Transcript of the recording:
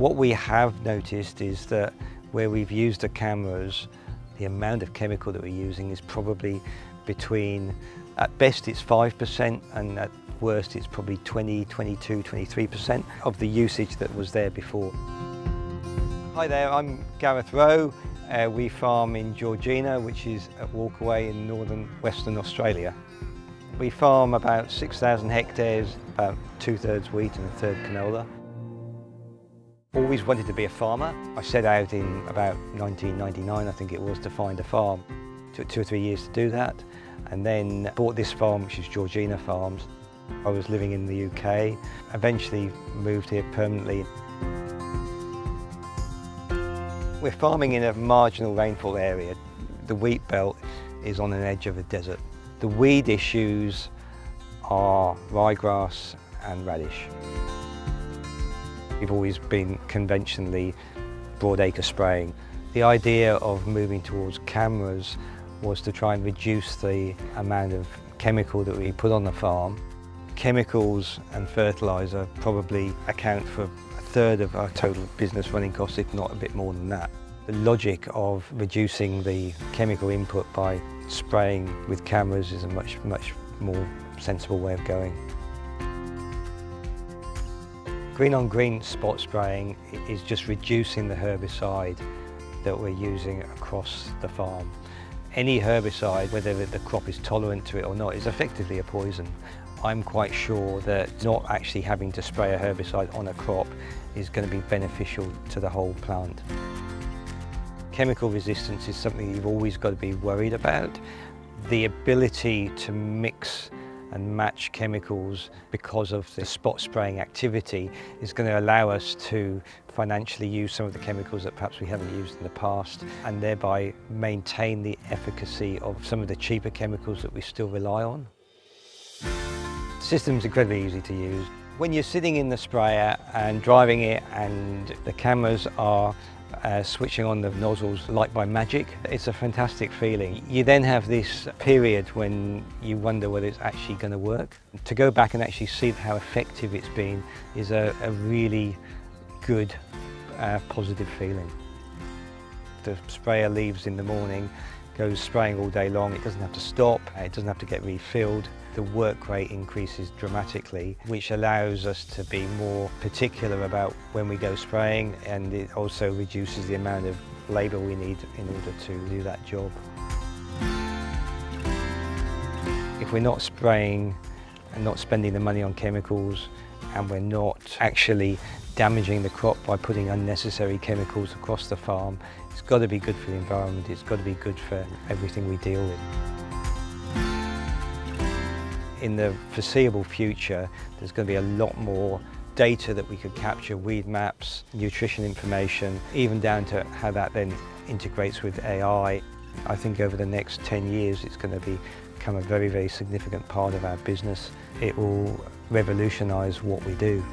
What we have noticed is that where we've used the cameras, the amount of chemical that we're using is probably between, at best it's 5% and at worst it's probably 20, 22, 23% of the usage that was there before. Hi there, I'm Gareth Rowe. Uh, we farm in Georgina, which is at Walkaway in northern Western Australia. We farm about 6,000 hectares, about two-thirds wheat and a third canola. Always wanted to be a farmer. I set out in about 1999, I think it was, to find a farm. Took two or three years to do that, and then bought this farm, which is Georgina Farms. I was living in the UK, eventually moved here permanently. We're farming in a marginal rainfall area. The wheat belt is on an edge of a desert. The weed issues are ryegrass and radish. We've always been conventionally broadacre spraying. The idea of moving towards cameras was to try and reduce the amount of chemical that we put on the farm. Chemicals and fertiliser probably account for a third of our total business running costs, if not a bit more than that. The logic of reducing the chemical input by spraying with cameras is a much, much more sensible way of going. Green on green spot spraying is just reducing the herbicide that we're using across the farm. Any herbicide, whether the crop is tolerant to it or not, is effectively a poison. I'm quite sure that not actually having to spray a herbicide on a crop is going to be beneficial to the whole plant. Chemical resistance is something you've always got to be worried about. The ability to mix and match chemicals because of the spot spraying activity is going to allow us to financially use some of the chemicals that perhaps we haven't used in the past and thereby maintain the efficacy of some of the cheaper chemicals that we still rely on. The system's incredibly easy to use. When you're sitting in the sprayer and driving it and the cameras are uh, switching on the nozzles like by magic. It's a fantastic feeling. You then have this period when you wonder whether it's actually going to work. To go back and actually see how effective it's been is a, a really good, uh, positive feeling. The sprayer leaves in the morning, goes spraying all day long. It doesn't have to stop, uh, it doesn't have to get refilled the work rate increases dramatically, which allows us to be more particular about when we go spraying and it also reduces the amount of labour we need in order to do that job. If we're not spraying and not spending the money on chemicals and we're not actually damaging the crop by putting unnecessary chemicals across the farm, it's got to be good for the environment, it's got to be good for everything we deal with in the foreseeable future, there's going to be a lot more data that we could capture, weed maps, nutrition information, even down to how that then integrates with AI. I think over the next 10 years it's going to be, become a very, very significant part of our business. It will revolutionise what we do.